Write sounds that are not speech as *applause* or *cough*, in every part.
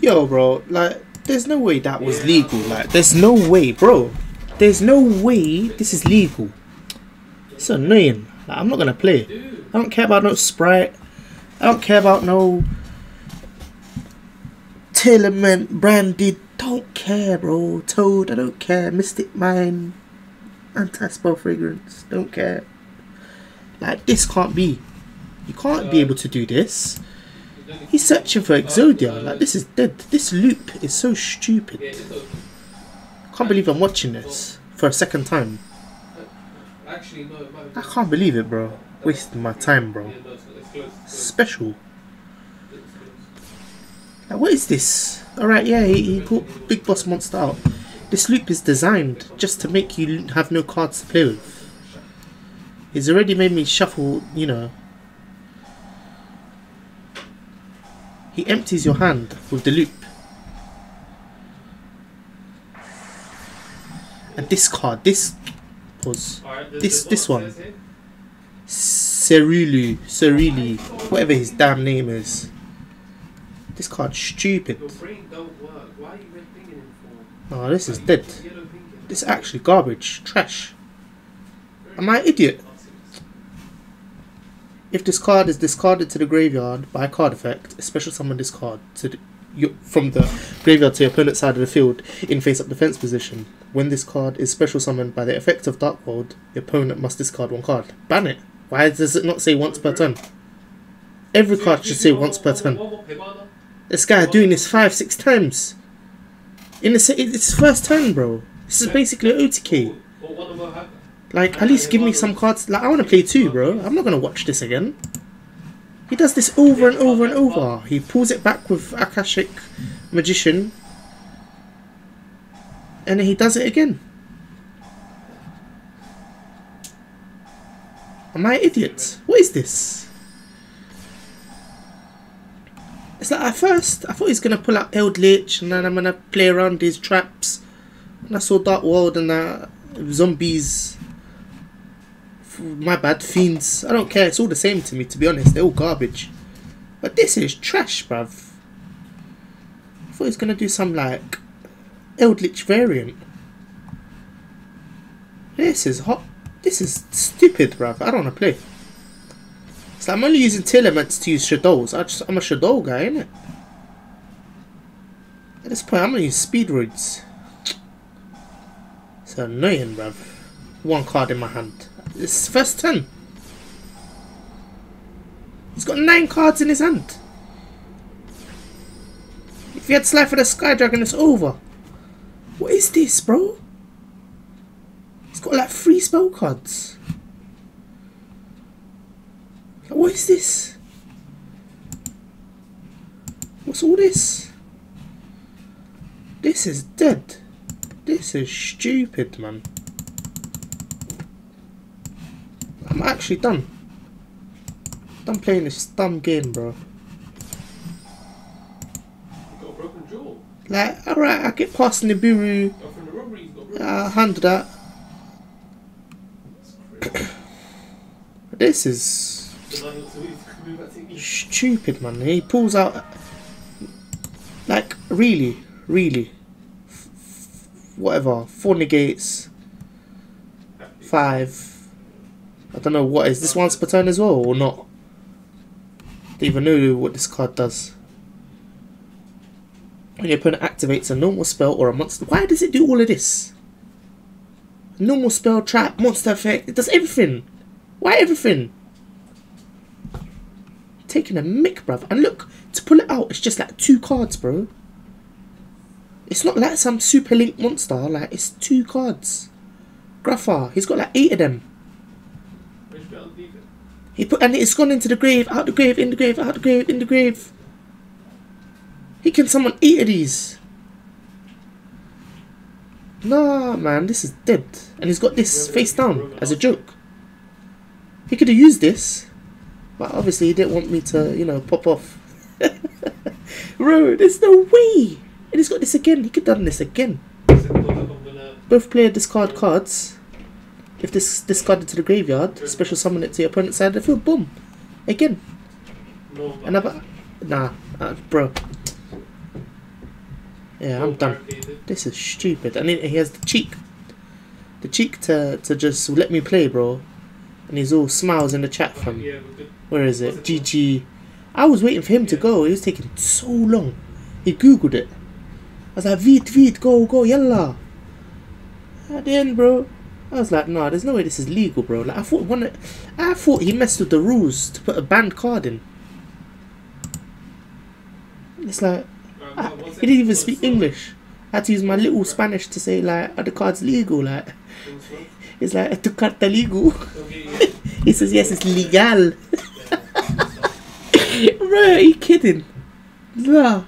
Yo, bro, like, there's no way that was legal. Like, there's no way, bro. There's no way this is legal. It's annoying. Like, I'm not gonna play. I don't care about no Spright. I don't care about no Tearlament branded. Don't care, bro. Toad, I don't care. Mystic Mine, anti-spell fragrance. Don't care. Like, this can't be. You can't be uh, able to do this. He's searching for Exodia. Like, this is dead. This loop is so stupid. Can't believe I'm watching this for a second time. I can't believe it, bro. Wasting my time, bro. Special. Like, what is this? Alright, yeah, he, he Big Boss Monster out. This loop is designed just to make you have no cards to play with. He's already made me shuffle, you know. He empties your hand with the loop. And this card, this Alright, there's- This- this one. Cerulu, Ceruli, whatever his damn name is. This card's stupid. Your brain don't work. Why are you red pinging him for? Oh, ah, this is Why are you dead. This is actually garbage, trash. Am I an idiot? If this card is discarded to the graveyard by a card effect, a special summon this card to the, your, from the graveyard to your opponent's side of the field in face-up defense position. When this card is special summoned by the effect of Dark World, the opponent must discard one card. Ban it. Why does it not say once per turn? Every card should say once per turn. This guy doing this five, six times. In the it's his first turn, bro. This is basically OTK. Like, at least give me some cards. Like, I want to play two, bro. I'm not gonna watch this again. He does this over and over and over. He pulls it back with Akashic Magician, and then he does it again. Am I an idiot? What is this? It's like at first I thought he's gonna pull out Eldritch and then I'm gonna play around these traps. And I saw Dark World and uh, zombies. My bad, fiends. I don't care. It's all the same to me. To be honest, they're all garbage. But this is trash, bruv. I thought he was gonna do some like Eldritch variant. This is hot. This is stupid, bruv. I don't wanna play. So I'm only using Tearlaments to use Shadows. I just, I'm a Shadow guy, innit? At this point, I'm gonna use Speedroids. It's annoying, bruv. One card in my hand. It's first turn. He's got nine cards in his hand. If he had Slifer the Sky Dragon, it's over. What is this, bro? He's got like three spell cards. What is this? What's all this? This is dead. This is stupid, man. I'm actually done. Done playing this dumb game, bro. You got a broken jaw. Like, alright, I get past Nibiru, from the robbery, got broken. I'll handle that. *coughs* This is So now he's- so he's coming back to eat. stupid, man. He pulls out. Like, really, really. Whatever. Four negates. Five. I don't know what is this once per turn as well or not. Don't even know what this card does. When your opponent activates a normal spell or a monster. Why does it do all of this? Normal spell, trap, monster effect. It does everything. Why everything? Taking a mick, bruv. And look, to pull it out, it's just like two cards, bro. It's not like some super link monster. Like it's two cards. Grapha, he's got like eight of them. He put and it's gone into the grave, out the grave, in the grave, out the grave, in the grave. He can someone eat of these. Nah, man, this is dead. And he's got this face down as a joke. He could have used this, but obviously he didn't want me to, you know, pop off. *laughs* Bro, there's no way. And he's got this again. He could have done this again. He said, "Look, I'm gonna Both player discard cards. If this discarded to the graveyard, special summon it to your opponent's side of the field. Boom. Again. No, Another. Nah, uh, bro. Yeah, I'm done. This is stupid. And he he has the cheek, the cheek to to just let me play, bro. And he's all smiles in the chat from. Yeah. Where is it? GG. I was waiting for him to go. He was taking so long. He googled it. I was like, Veet, Veet, go, go, yalla. At the end, bro, I was like, nah, there's no way this is legal, bro. Like, I thought one, I thought he messed with the rules to put a banned card in. It's like one he didn't even speak. English. I had to use my little Spanish to say like, are the cards legal? Like, it's like, tu carta legal. Okay, *laughs* yeah. He says yes, it's legal. *laughs* Bro, are you kidding? Nah.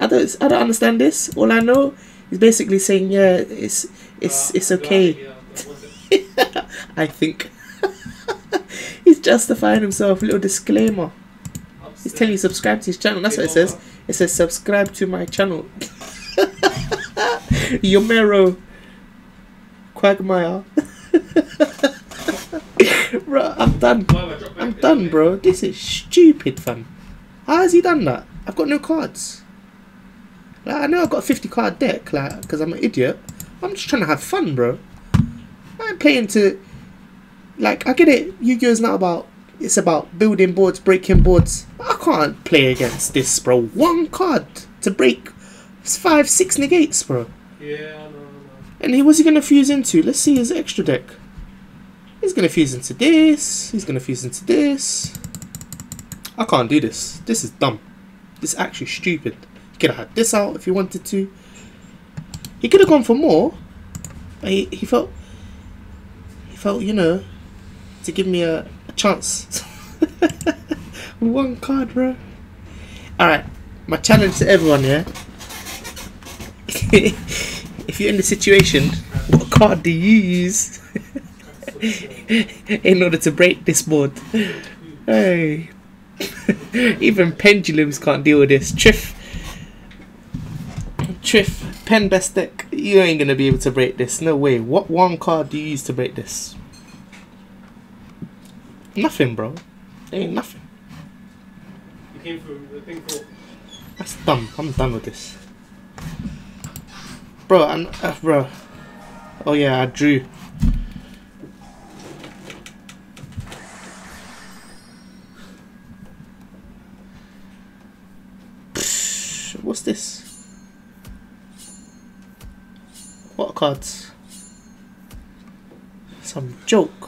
I don't I don't understand this. All I know is basically saying yeah, it's it's it's okay. ahead, yeah, one second. *laughs* I think. *laughs* He's justifying himself, little disclaimer. He's telling you subscribe to his channel. That's what it says. It says subscribe to my channel. *laughs* Yomero Quagmire. bro, I'm done. I dropped back I'm done, bro. This is stupid, fam. How has he done that? I've got no cards. Like, I know I've got a 50 card deck, like, because I'm an idiot. I'm just trying to have fun, bro. I'm playing to. Like, I get it. Yu Gi Oh's not about. It's about building boards, breaking boards. I can't play against this, bro. One card to break five, six negates, bro. Yeah, I know, I know. And he, what's he gonna fuse into? Let's see his extra deck. He's gonna fuse into this. He's gonna fuse into this. I can't do this. This is dumb. This is actually stupid. He could have had this out if he wanted to. He could have gone for more. He, he felt he felt, you know, to give me a, a chance. *laughs* One card, bro. Alright. My challenge to everyone, yeah? *laughs* if you're in the situation, what card do you use *laughs* in order to break this board? Hey. Even pendulums can't deal with this. Triff. Triff, pen best deck. You ain't gonna be able to break this. No way. What one card do you use to break this? Nothing, bro. There ain't nothing. You came through the thing for. That's dumb. I'm done with this. Bro, and uh, bro. Oh yeah, I drew. What's this? What cards? Some joke.